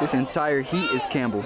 This entire heat is Campbell.